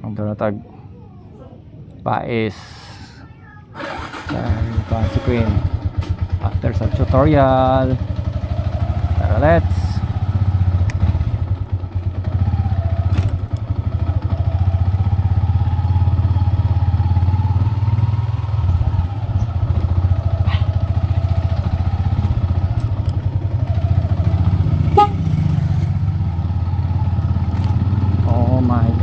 ang tag pais. Si Queen. After sa tutorial. Tara let's. Oh my